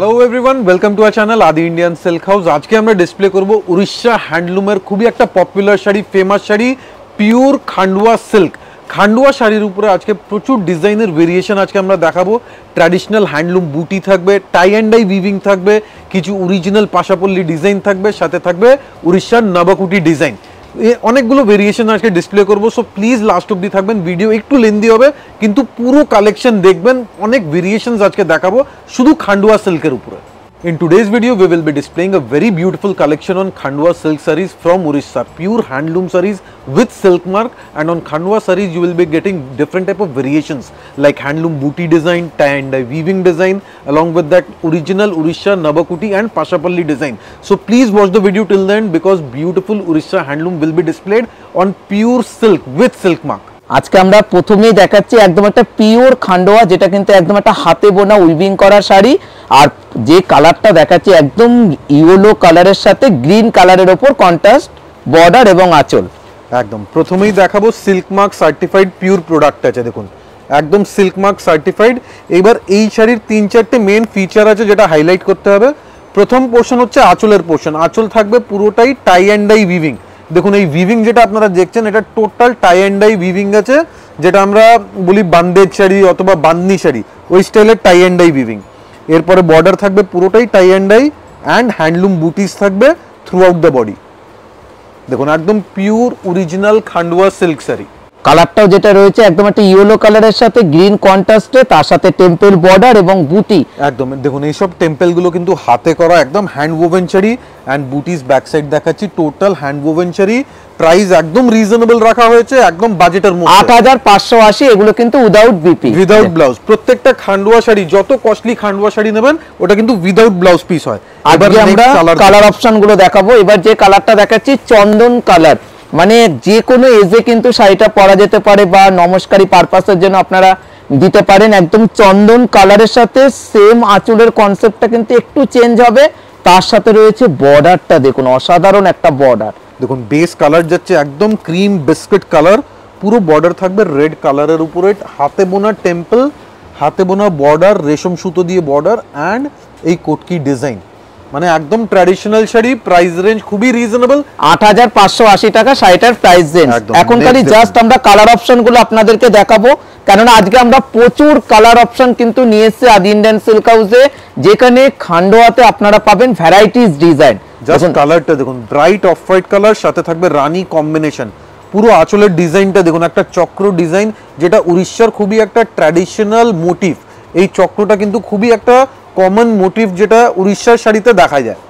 Hello everyone welcome to our channel Adi Indian silk house আজকে আমরা display করব উড়িষ্যা হ্যান্ডলুমের খুবই একটা popular sari famous sari pure Khandua silk Khandua শাড়ির উপরে আজকে প্রচুর ডিজাইনের ভেরিয়েশন আজকে আমরা দেখাবো। ট্র্যাডিশনাল হ্যান্ডলুম বুটি থাকবে টাই অ্যান্ড ডাই উইভিং থাকবে, কিছু অরিজিনাল পাশাপল্লি ডিজাইন থাকবে, সাথে থাকবে উড়িষ্যার নবাকুটি ডিজাইন অনেকগুলো ভেরিয়েশন আজকে ডিসপ্লে করব সো প্লিজ লাস্ট অব্দি থাকবেন ভিডিও একটু লেন্দি হবে, কিন্তু পুরো কালেকশন দেখবেন, অনেক ভেরিয়েশন আজকে দেখাবো, শুধু খান্ডুয়া সিল্কের উপরে। In today's video, we will be displaying a very beautiful collection on Khandwa silk sarees from Orissa, pure handloom sarees with silk mark and on Khandwa sarees you will be getting different type of variations like handloom booty design, tie and dye weaving design along with that original Orissa Nabakuti and Pashapalli design. So please watch the video till the end because beautiful Orissa handloom will be displayed on pure silk with silk mark. আজকে আমরা প্রথমেই দেখাচ্ছি একদম একটা pure Khandua, যেটা কিন্তু একদম একটা হাতে বোনা উইভিং করা শাড়ি। আর যে কালারটা দেখাচ্ছি একদম ইয়েলো কালারের সাথে গ্রিন কালারের ওপর কন্ট্রাস্ট বর্ডার এবং আঁচল। একদম। প্রথমেই দেখাবো silk mark certified pure product আছে, দেখুন। একদম সিল্ক মার্ক সার্টিফাইড এবার এই শাড়ির তিন চারটে মেন ফিচার আছে যেটা হাইলাইট করতে হবে। প্রথম পোর্শন হচ্ছে আঁচলের পোর্শন আঁচল থাকবে পুরোটাই টাই অ্যান্ড ডাই উইভিং দেখুন, এই উইভিং যেটা আপনারা দেখছেন, এটা total tie and dye weaving আছে, যেটা আমরা বলি বান্দেজ শাড়ি অথবা বান্দনি শাড়ি। ওই স্টাইলের টাই অ্যান্ড ডাই উইভিং এরপরে বর্ডার থাকবে পুরোটাই tie and dye and handloom booties থাকবে থ্রু আউট দ্য বডি দেখুন, একদম pure original Khandua silk sari. কালারটাও যেটা রয়েছে একদম একটা ইয়েলো কালারের সাথে গ্রিন কন্ট্রাস্টে তার সাথে টেম্পল বর্ডার এবং বুটি। একদম দেখুন এইসব টেম্পলগুলো কিন্তু হাতে করা একদম হ্যান্ড ওভেন শাড়ি অ্যান্ড বুটিস ব্যাক সাইড দেখাচ্ছি total hand woven sari price একদম রিজনেবল রাখা হয়েছে একদম বাজেটের মধ্যে। হাজার পাঁচশো আশি এগুলো কিন্তু উইদাউট বিপি উইদাউট ব্লাউজ প্রত্যেকটা খান্ডুয়া শাড়ি যত কস্টলি খান্ডুয়া শাড়ি নেবেন ওটা কিন্তু উইদাউট ব্লাউজ পিস হয়। আজকে আমরা কালার অপশনগুলো দেখাবো। এবার যে কালারটা দেখাচ্ছি চন্দন কালার মানে যে কোনো এজে কিন্তু শাড়িটা পরা যেতে পারে বা নমস্কারী পারপাসের জন্য আপনারা দিতে পারেন। একদম চন্দন কালারের সাথে সেম আঁচলের কনসেপ্টটা কিন্তু একটু চেঞ্জ হবে। তার সাথে রয়েছে বর্ডারটা দেখুন, অসাধারণ একটা বর্ডার দেখুন বেস কালার যাচ্ছে একদম ক্রিম বিস্কিট কালার পুরো বর্ডার থাকবে রেড কালারের উপরে। হাতে বোনা টেম্পল হাতে বোনা বর্ডার রেশম সুতো দিয়ে বর্ডার অ্যান্ড এই কোটকি ডিজাইন মানে একদম ট্র্যাডিশনাল শাড়ি প্রাইস রেঞ্জ খুবই রিজনেবল আট হাজার পাঁচশো আশি টাকা শাড়িটার প্রাইস রেঞ্জ একদম, এখন খালি জাস্ট আমরা কালার অপশনগুলো আপনাদেরকে দেখাবো। কেননা আজকে আমরা প্রচুর কালার অপশন কিন্তু নিয়ে এসেছি আদি ইন্ডিয়ান সিল্ক হাউসে যেখানে খান্ডোয়াতে আপনারা পাবেন ভ্যারাইটিস ডিজাইন জাস্ট কালারটা দেখুন ব্রাইট অফ হোয়াইট কালার সাথে থাকবে রানী কম্বিনেশন পুরো আঁচলের ডিজাইনটা দেখুন একটা চক্র ডিজাইন যেটা উড়িষ্যার খুবই একটা ট্র্যাডিশনাল মোটিভ এই চক্রটা কিন্তু খুবই একটা কমন মোটিভ যেটা উড়িষ্যার শাড়িতে দেখা যায়।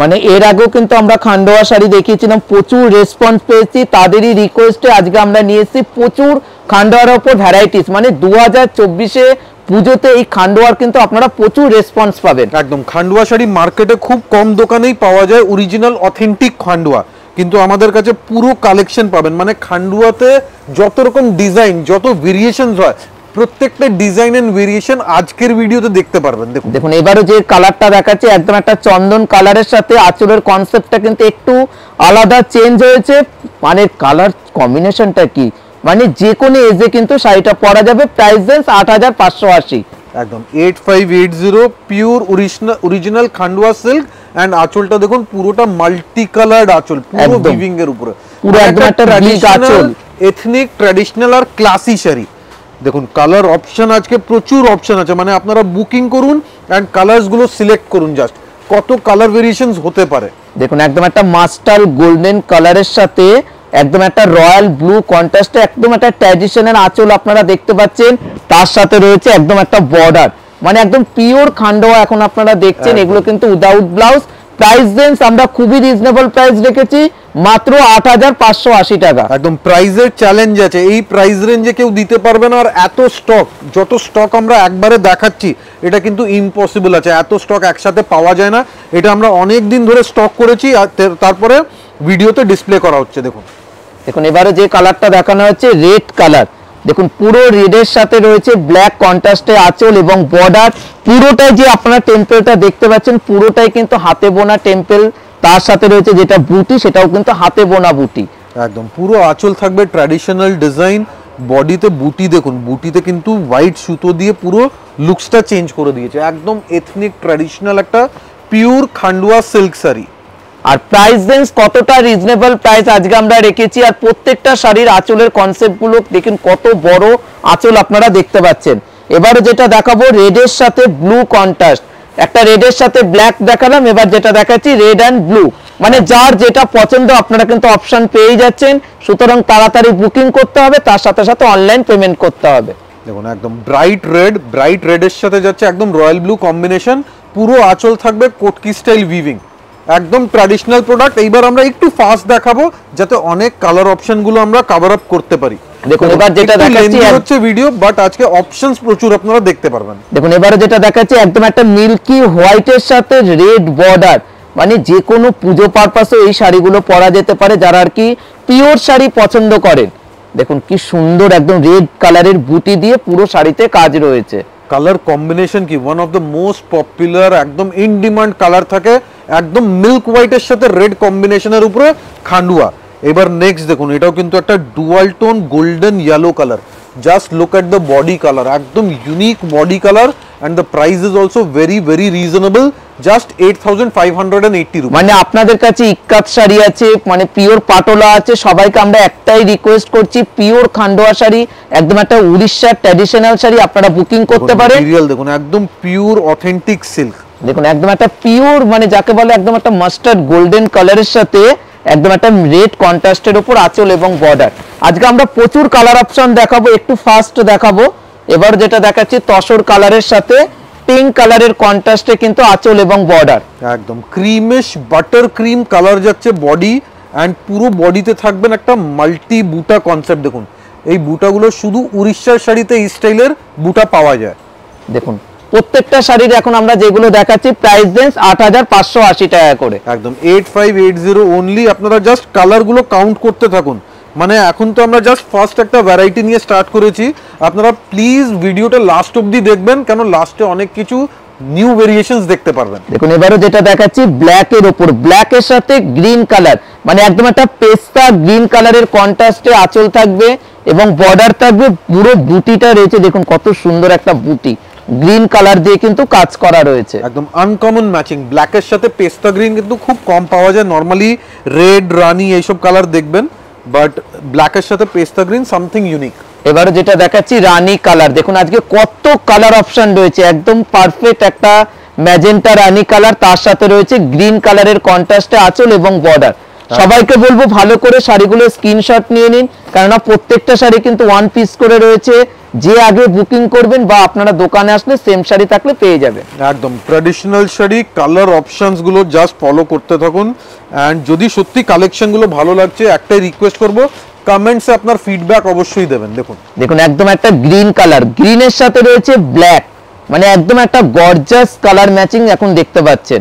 মানে এর আগেও কিন্তু আমরা খান্ডোয়া শাড়ি দেখিয়েছিলাম প্রচুর রেসপন্স পেয়েছি তাদেরই রিকোয়েস্টে আজকে আমরা নিয়ে এসেছি প্রচুর খান্ডোয়ার ওপর ভ্যারাইটিস মানে দু হাজার চব্বিশে পুজোতে এই খান্ডোয়ার কিন্তু আপনারা প্রচুর রেসপন্স পাবেন। একদম খান্ডুয়া শাড়ি মার্কেটে খুব কম দোকানেই পাওয়া যায় অরিজিনাল অথেন্টিক খান্ডুয়া। কিন্তু আমাদের কাছে পুরো কালেকশন পাবেন। মানে খান্ডুয়াতে যত রকম ডিজাইন যত ভেরিয়েশনস হয় প্রত্যেকটা ডিজাইন এন্ড ভেরিয়েশন আজকের ভিডিওতে দেখতে পারবেন দেখুন। দেখুন এবারে যে কালারটা দেখাচ্ছে একদম একটা চন্দন কালারের সাথে আঁচলের কনসেপ্টটা কিন্তু একটু আলাদা চেঞ্জ হয়েছে। মানে কালার কম্বিনেশনটা কি? মানে যে কোনো এজে কিন্তু শাড়িটা পরা যাবে প্রাইস রেঞ্জ আট হাজার পাঁচশো আশি। একদম eight five eight zero pure original original Khandua silk and আঁচলটা দেখুন পুরোটা মাল্টি কালার্ড আঁচল পুরো। উইভিং এর উপরে। পুরো একদম একটা আঁচল। এথনিক ট্র্যাডিশনাল আর ক্লাসি শাড়ি। দেখুন কালার অপশন আজকে প্রচুর অপশন আছে। মানে আপনারা বুকিং করুন অ্যান্ড কালার্সগুলো সিলেক্ট করুন জাস্ট কত কালার ভেরিয়েশনস হতে পারে। দেখুন একদম একটা মাস্টার গোল্ডেন কালারের সাথে একদম একটা রয়্যাল ব্লু কন্ট্রাস্টে একদম একটা ট্র্যাডিশনাল আঁচল আপনারা দেখতে পাচ্ছেন। তার সাথে রয়েছে একদম একটা বর্ডার মানে একদম পিওর খান্ডোয়া এখন আপনারা দেখছেন। এগুলো কিন্তু উইদাউট ব্লাউজ প্রাইস রেঞ্জ আমরা খুবই রিজনেবল প্রাইস রেখেছি মাত্র আট হাজার পাঁচশো আশি টাকা। একদম প্রাইজের চ্যালেঞ্জ আছে। এই প্রাইস রেঞ্জে কেউ দিতে পারবে না আর এত স্টক যত স্টক আমরা একবারে দেখাচ্ছি এটা কিন্তু ইম্পসিবল আছে। এত স্টক একসাথে পাওয়া যায় না। এটা আমরা অনেক দিন ধরে স্টক করেছি আর তারপরে ভিডিওতে ডিসপ্লে করা হচ্ছে দেখুন। দেখুন এবারে যে কালারটা দেখানো হচ্ছে রেড কালার দেখুন, পুরো রেডের সাথে রয়েছে ব্ল্যাক কন্ট্রাস্টে আঁচল এবং বর্ডার পুরোটাই যে আপনারা টেম্পেলটা দেখতে পাচ্ছেন, পুরোটাই কিন্তু হাতে বোনা টেম্পেল তার সাথে রয়েছে যেটা বুটি সেটাও কিন্তু হাতে বোনা বুটি একদম, পুরো আঁচল থাকবে ট্র্যাডিশনাল ডিজাইন বডিতে বুটি দেখুন বুটিতে কিন্তু হোয়াইট সুতো দিয়ে পুরো লুকসটা চেঞ্জ করে দিয়েছে। একদম এথনিক ট্র্যাডিশনাল একটা পিওর খান্ডুয়া সিল্ক শাড়ি। আর প্রাইস রেঞ্জ কতটা রিজনেবল প্রাইস আজকে আমরা রেখেছি আর প্রত্যেকটা শাড়ির আঁচলের কনসেপ্টগুলো দেখুন কত বড় আঁচল আপনারা দেখতে পাচ্ছেন। এবারে যেটা দেখাবো রেডের সাথে ব্লু কন্ট্রাস্ট একটা রেডের সাথে ব্ল্যাক দেখালাম, এবার যেটা দেখাচ্ছি রেড অ্যান্ড ব্লু মানে যার যেটা পছন্দ আপনারা কিন্তু অপশন পেয়ে যাচ্ছেন। সুতরাং তাড়াতাড়ি বুকিং করতে হবে, তার সাথে সাথে অনলাইন পেমেন্ট করতে হবে। দেখুন, একদম ব্রাইট রেড ব্রাইট রেডের সাথে যাচ্ছে একদম রয়্যাল ব্লু কম্বিনেশন পুরো আঁচল থাকবে কোটকি স্টাইল উইভিং একদম ট্র্যাডিশনাল প্রোডাক্ট এইবার আমরা একটু ফাস্ট দেখাবো যাতে অনেক কালার অপশনগুলো আমরা কভার আপ করতে পারি। দেখুন, এবার যেটা দেখাচ্ছি হচ্ছে ভিডিও বাট আজকে অপশনস প্রচুর আপনারা দেখতে পারবেন। দেখুন এবারে যেটা দেখাচ্ছে একদম একটা মিল্কি হোয়াইটের সাথে রেড বর্ডার মানে যে কোনো পুজো পারপাসে এই শাড়িগুলো পরা যেতে পারে যারা আর কি পিওর শাড়ি পছন্দ করেন। দেখুন কি সুন্দর একদম রেড কালারের বুটি দিয়ে পুরো শাড়িতে কাজ রয়েছে। কালার কম্বিনেশন কি? One of the most popular একদম ইন ডিমান্ড কালার থাকে। একদম মিল্ক হোয়াইটের সাথে রেড কম্বিনেশনের উপরে খান্ডুয়া। এবার নেক্সট দেখুন এটাও কিন্তু একটা dual tone golden yellow colour just look at the body colour একদম unique body colour and the price is also very very reasonable just eight thousand five hundred and eighty rupees মানে আপনাদের কাছে ইক্কাত শাড়ি আছে মানে পিওর পাটোলা আছে সবাইকে আমরা একটাই রিকোয়েস্ট করছি পিওর খান্ডোয়া শাড়ি একদম একটা উড়িষ্যার ট্র্যাডিশনাল শাড়ি আপনারা বুকিং করতে পারেন। দেখুন একদম পিওর অথেন্টিক সিল্ক দেখুন একদম একটা পিওর মানে যাকে বলে একদম একটা মাস্টার্ড গোল্ডেন কালারের সাথে একদম একটা রেড কন্ট্রাস্টের উপর আঁচল এবং বর্ডার আজকে আমরা প্রচুর কালার অপশন দেখাবো একটু ফাস্ট দেখাবো। এবার যেটা দেখাচ্ছি তসর কালারের সাথে পিঙ্ক কালারের কন্ট্রাস্টে কিন্তু আঁচল এবং বর্ডার একদম ক্রিমিশ বাটার ক্রিম কালার যাচ্ছে বডি অ্যান্ড পুরো বডিতে থাকবেন একটা মাল্টি বুটা কনসেপ্ট দেখুন। এই বুটাগুলো শুধু উড়িষ্যার শাড়িতে এই স্টাইলের বুটা পাওয়া যায়। দেখুন প্রত্যেকটা শাড়ির এখন আমরা যেগুলো দেখাচ্ছি প্রাইস রেঞ্জ আট হাজার পাঁচশো আশি টাকা করে। একদম। Eight five eight zero only আপনারা জাস্ট কালারগুলো কাউন্ট করতে থাকুন। মানে এখন তো আমরা জাস্ট ফার্স্ট একটা ভ্যারাইটি নিয়ে স্টার্ট করেছি। আপনারা প্লিজ ভিডিওটা লাস্ট অবধি দেখবেন কেন লাস্টে অনেক কিছু নিউ ভেরিয়েশনস দেখতে পারবেন। দেখুন এবারে যেটা দেখাচ্ছি ব্ল্যাক এর উপর ব্ল্যাক এর সাথে গ্রিন কালার মানে একদম একটা পেস্তা গ্রিন কালারের কন্ট্রাস্টে আঁচল থাকবে এবং বর্ডার থাকবে পুরো বুটিটা রয়েছে। দেখুন কত সুন্দর একটা বুটি। গ্রিন কালার দিয়ে কিন্তু কাজ করা রয়েছে। একদম আনকমন ম্যাচিং ব্ল্যাকের সাথে পেস্তা গ্রিন কিন্তু খুব কম পাওয়া যায়। নর্মালি রেড রানি এইসব কালার দেখবেন বাট ব্ল্যাকের সাথে পেস্তা গ্রিন সামথিং ইউনিক এবারে যেটা দেখাচ্ছি রানি কালার দেখুন আজকে কত কালার অপশন রয়েছে। একদম পারফেক্ট একটা ম্যাজেন্টা রানি কালার তার সাথে রয়েছে গ্রিন কালারের কন্ট্রাস্টে আঁচল এবং বর্ডার সবাইকে বলব ভালো করে শাড়িগুলো স্ক্রিনশট নিয়ে নিন কেননা প্রত্যেকটা শাড়ি কিন্তু ওয়ান পিস করে রয়েছে। যে আগে বুকিং করবেন বা আপনারা দোকানে আসলে সেম শাড়ি থাকলে পেয়ে যাবেন। একদম ট্র্যাডিশনাল শাড়ি কালার অপশনসগুলো জাস্ট ফলো করতে থাকুন। অ্যান্ড যদি সত্যি কালেকশনগুলো ভালো লাগছে একটাই রিকোয়েস্ট করব কমেন্টসে আপনার ফিডব্যাক অবশ্যই দেবেন দেখুন। দেখুন একদম একটা গ্রিন কালার গ্রিনের সাথে রয়েছে ব্ল্যাক মানে একদম একটা গর্জাস কালার ম্যাচিং এখন দেখতে পাচ্ছেন।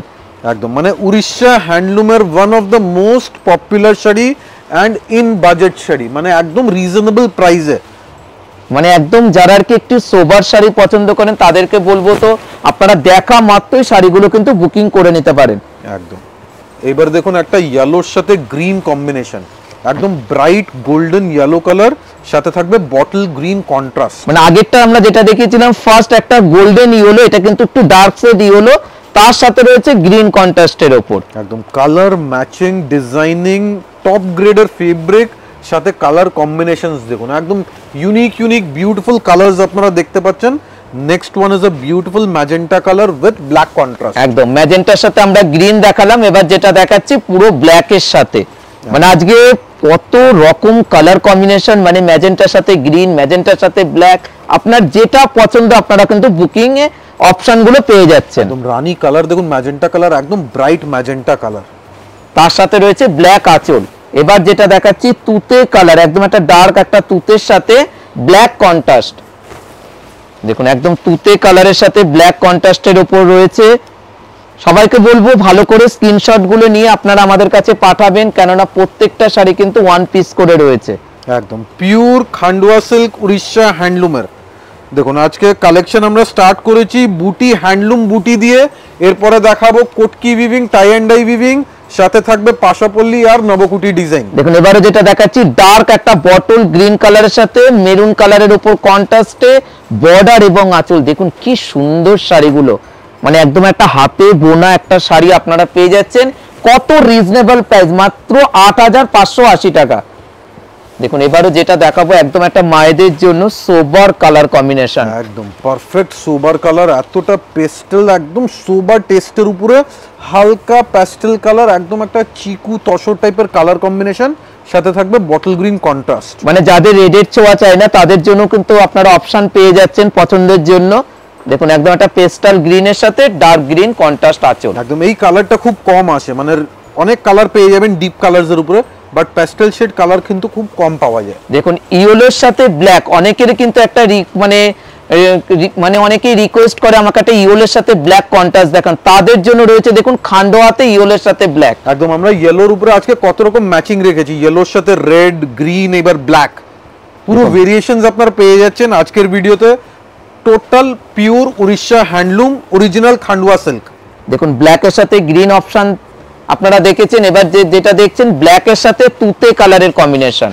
একদম। মানে Orissa হ্যান্ডলুমের one of the most popular sari and in budget sari মানে একদম রিজনেবল প্রাইসে মানে একদম যারা আর কি একটু সোবার শাড়ি পছন্দ করেন তাদেরকে বলব তো আপনারা দেখা মাত্রই শাড়িগুলো কিন্তু বুকিং করে নিতে পারেন। একদম। এবার দেখুন একটা ইয়েলোর সাথে গ্রিন কম্বিনেশন একদম ব্রাইট গোল্ডেন ইয়েলো কালার সাথে থাকবে বটল গ্রিন কন্ট্রাস্ট মানে আগেরটা আমরা যেটা দেখিয়েছিলাম ফার্স্ট একটা গোল্ডেন ইয়েলো এটা কিন্তু একটু ডার্ক শেড ইয়েলো তার সাথে রয়েছে গ্রিন কন্ট্রাস্টের ওপর। একদম কালার ম্যাচিং ডিজাইনিং টপ গ্রেডের ফেব্রিক সাথে কালার কম্বিনেশনস দেখুন। একদম ইউনিক ইউনিক বিউটিফুল কালার্স আপনারা দেখতে পাচ্ছেন। Next one is a beautiful magenta colour with black contrast একদম ম্যাজেন্টার সাথে আমরা গ্রিন দেখালাম। এবার যেটা দেখাচ্ছি পুরো ব্ল্যাক এর সাথে। মানে আজকে কত রকম কালার কম্বিনেশন মানে ম্যাজেন্টার সাথে গ্রিন ম্যাজেন্টার সাথে ব্ল্যাক আপনার যেটা পছন্দ আপনারা কিন্তু বুকিং এ অপশনগুলো পেয়ে যাচ্ছেন। একদম রানী কালার দেখুন ম্যাজেন্টা কালার একদম ব্রাইট ম্যাজেন্টা কালার। তার সাথে রয়েছে ব্ল্যাক আঁচল। এবার যেটা দেখাচ্ছি তুতে কালার একদম একটা ডার্ক একটা তুতের সাথে ব্ল্যাক কন্ট্রাস্ট। দেখুন একদম তুতে কালারের সাথে ব্ল্যাক কন্ট্রাস্টের উপর রয়েছে। সবাইকে বলব ভালো করে স্ক্রিনশটগুলো নিয়ে আপনারা আমাদের কাছে পাঠাবেন কেননা প্রত্যেকটা শাড়ি কিন্তু ওয়ান পিস করে রয়েছে। একদম পিওর খান্ডুয়া সিল্ক উড়িষ্যা হ্যান্ডলুমের দেখুন, আজকে কালেকশন আমরা স্টার্ট করেছি বুটি হ্যান্ডলুম বুটি দিয়ে। এরপরে দেখাবো কোটকি বিভিং টাই অ্যান্ড ডাই উইভিং সাথে থাকবে পাশাপল্লী আর নবকুটি ডিজাইন দেখুন, এবারে যেটা দেখাচ্ছি ডার্ক একটা বটল গ্রিন কালারের সাথে মেরুন কালারের উপর কন্ট্রাস্টে বর্ডার এবং আঁচল। দেখুন, কি সুন্দর শাড়িগুলো। মানে একদম একটা হাতে বোনা একটা শাড়ি আপনারা পেয়ে যাচ্ছেন। কত রিজনেবল প্রাইস মাত্র আট হাজার পাঁচশো আশি টাকা। দেখুন এবারে যেটা দেখাবো একদম একটা মায়েদের জন্য সোবার কালার কম্বিনেশন একদম পারফেক্ট সোবার কালার এতটা পেস্টেল একদম সোবার টেস্টের উপরে হালকা প্যাস্টেল কালার একদম একটা চিকু তসর টাইপের কালার কম্বিনেশন সাথে থাকবে বটল গ্রিন কন্ট্রাস্ট মানে যাদের রেডের ছোঁয়া চাই না তাদের জন্য কিন্তু আপনারা অপশন পেয়ে যাচ্ছেন পছন্দের জন্য। দেখুন একদম একটা পেস্টাল গ্রিনের সাথে ডার্ক গ্রিন কন্ট্রাস্ট আঁচল একদম এই কালারটা খুব কম আসে মানে অনেক কালার পেয়ে যাবেন ডিপ কালারসের উপরে। বাট প্যাস্টেল শেড কালার কিন্তু খুব কম পাওয়া যায়। দেখুন ইয়েলোর সাথে ব্ল্যাক অনেকের কিন্তু একটা মানে মানে অনেকেই রিকোয়েস্ট করে আমাকে একটা ইয়েলোর সাথে ব্ল্যাক কন্ট্রাস্ট দেখান। তাদের জন্য রয়েছে দেখুন খান্ডোয়াতে ইয়েলোর সাথে ব্ল্যাক একদম আমরা ইয়েলোর উপরে আজকে কত রকম ম্যাচিং রেখেছি। ইয়েলোর সাথে রেড গ্রিন এবার ব্ল্যাক পুরো ভেরিয়েশনস আপনারা পেয়ে যাচ্ছেন আজকের ভিডিওতে। Total pure Orissa handloom original Khandua silk দেখুন ব্ল্যাকের সাথে গ্রিন অপশন আপনারা দেখেছেন এবার যে যেটা দেখছেন ব্ল্যাকের সাথে তুতে কালারের কম্বিনেশন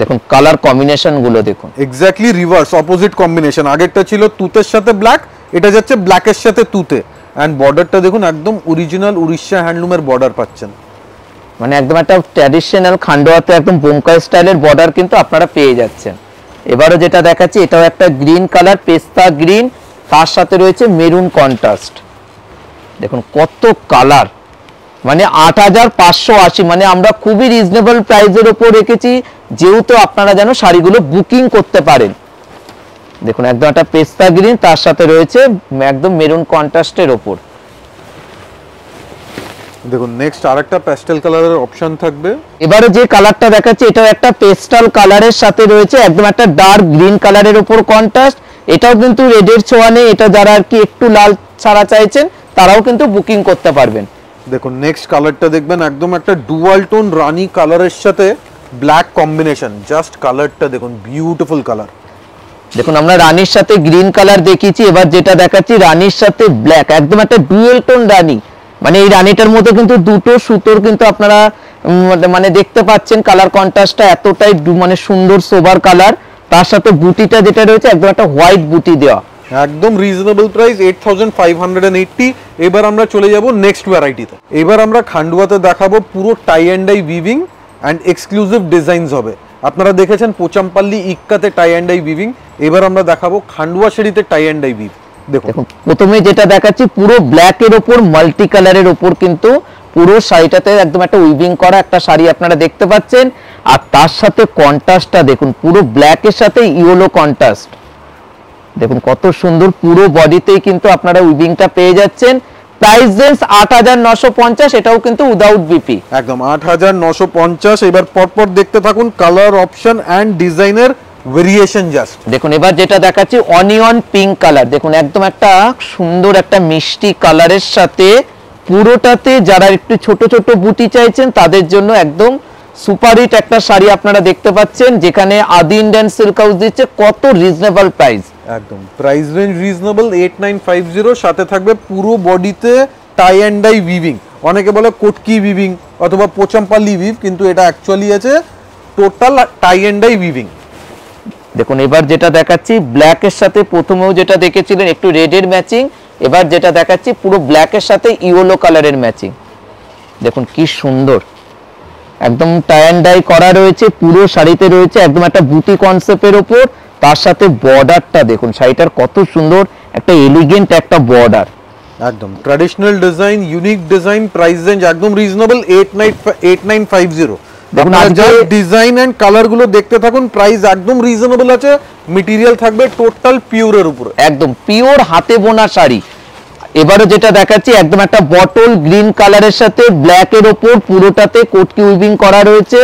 দেখুন কালার কম্বিনেশনগুলো দেখুন। এক্স্যাক্টলি রিভার্স অপোজিট কম্বিনেশন আগেরটা ছিল তুতের সাথে ব্ল্যাক এটা যাচ্ছে ব্ল্যাকের সাথে তুতে। অ্যান্ড বর্ডারটা দেখুন একদম অরিজিনাল উড়িষ্যা হ্যান্ডলুমের বর্ডার পাচ্ছেন। মানে একদম একটা ট্র্যাডিশনাল খান্ডোয়াতে একদম বোমকাই স্টাইলের বর্ডার কিন্তু আপনারা পেয়ে যাচ্ছেন। এবারও যেটা দেখাচ্ছি এটাও একটা গ্রিন কালার পেস্তা গ্রিন তার সাথে রয়েছে মেরুন কন্ট্রাস্ট দেখুন কত কালার মানে আট হাজার পাঁচশো আশি মানে আমরা খুবই রিজনেবল প্রাইসের ওপর রেখেছি যেহেতু আপনারা যেন শাড়িগুলো বুকিং করতে পারেন। দেখুন একদম একটা পেস্তা গ্রিন তার সাথে রয়েছে একদম মেরুন কন্ট্রাস্টের ওপর। দেখুন নেক্সট আরেকটা প্যাস্টেল কালারের অপশন থাকবে। এবারে যে কালারটা দেখাচ্ছে এটাও একটা পেস্টাল কালারের সাথে রয়েছে একদম একটা ডার্ক গ্রিন কালারের উপর কন্ট্রাস্ট এটাও কিন্তু রেডের ছোঁয়া নেই এটা যারা আর কি একটু লাল ছাড়া চাইছেন তারাও কিন্তু বুকিং করতে পারবেন। দেখুন নেক্সট কালারটা দেখবেন, একদম একটা ডুয়াল টোন রানি কালারের সাথে ব্ল্যাক কম্বিনেশন জাস্ট কালারটা দেখুন বিউটিফুল কালার দেখুন, আমরা রানীর সাথে গ্রিন কালার দেখিয়েছি, এবার যেটা দেখাচ্ছি, রানীর সাথে ব্ল্যাক একদম একটা ডুয়েল টোন রানী। মানে এই রানীটার মধ্যে কিন্তু দুটো সুতোর কিন্তু আপনারা মানে দেখতে পাচ্ছেন কালার কন্ট্রাস্টটা এতটাই মানে সুন্দর সোবার কালার তার সাথে বুটিটা যেটা রয়েছে, একদম একটা হোয়াইট বুটি দেওয়া। একদম reasonable price eight thousand five hundred এবার আমরা চলে যাব নেক্সট ভ্যারাইটিতে এবার আমরা খান্ডুয়াতে দেখাবো পুরো tie and dye weaving and exclusive designs হবে। আপনারা দেখেছেন পোচামপাল্লি ইক্কাতে টাই অ্যান্ড ডাই উইভিং এবার আমরা দেখাবো খান্ডুয়া শাড়িতে টাই অ্যান্ড ডাই উইভ দেখুন। প্রথমে যেটা দেখাচ্ছি, পুরো ব্ল্যাক এর ওপর মাল্টি কালারের ওপর কিন্তু পুরো শাড়িটাতে একদম একটা উইভিং করা একটা শাড়ি আপনারা দেখতে পাচ্ছেন। আর তার সাথে কন্ট্রাস্টটা দেখুন, পুরো ব্ল্যাক এর সাথে ইয়েলো কন্ট্রাস্ট দেখুন কত সুন্দর পুরো বডিতেই কিন্তু আপনারা উইভিংটা পেয়ে যাচ্ছেন। প্রাইস রেঞ্জ আট হাজার নশো পঞ্চাশ এটাও কিন্তু উইদাউট বিপি একদম আট হাজার নশো পঞ্চাশ। এবার পরপর দেখতে থাকুন কালার অপশন অ্যান্ড ডিজাইনের ভেরিয়েশন জাস্ট দেখুন এবার যেটা দেখাচ্ছি অনিয়ন পিঙ্ক কালার দেখুন একদম একটা সুন্দর একটা মিষ্টি কালারের সাথে পুরোটাতে যারা একটু ছোট ছোট বুটি চাইছেন তাদের জন্য একদম সুপার হিট একটা শাড়ি আপনারা দেখতে পাচ্ছেন যেখানে আদি ইন্ডিয়ান সিল্ক হাউস দিচ্ছে কত রিজনেবল প্রাইস একদম। Price range reasonable eight nine five zero সাথে থাকবে পুরো বডিতে টাই অ্যান্ড ডাই উইভিং অনেকে বলে কোটকি উইভিং অথবা পোচামপাল্লি উইভ কিন্তু এটা অ্যাকচুয়ালি আছে total tie and dye weaving দেখুন এবার যেটা দেখাচ্ছি ব্ল্যাক এর সাথে প্রথমেও যেটা দেখেছিলেন একটু রেডের ম্যাচিং এবার যেটা দেখাচ্ছি পুরো ব্ল্যাক এর সাথে ইয়েলো কালারের ম্যাচিং দেখুন কি সুন্দর। একদম টাই অ্যান্ড ডাই করা রয়েছে পুরো শাড়িতে রয়েছে একদম একটা বুটি কনসেপ্টের ওপর। তার সাথে বর্ডারটা দেখুন শাড়িটার কত সুন্দর একটা এলিগেন্ট একটা বর্ডার একদম traditional design unique design price range একদম reasonable eight nine eight nine five zero দেখুন ডিজাইন অ্যান্ড কালারগুলো দেখতে থাকুন প্রাইস একদম রিজনেবল আছে মেটেরিয়াল থাকবে টোটাল পিওরের উপরে। একদম পিওর হাতে বোনা শাড়ি। এবারে যেটা দেখাচ্ছি একদম একটা বটল গ্রিন কালারের সাথে ব্ল্যাক এর ওপর পুরোটাতে কোটকি উইভিং করা রয়েছে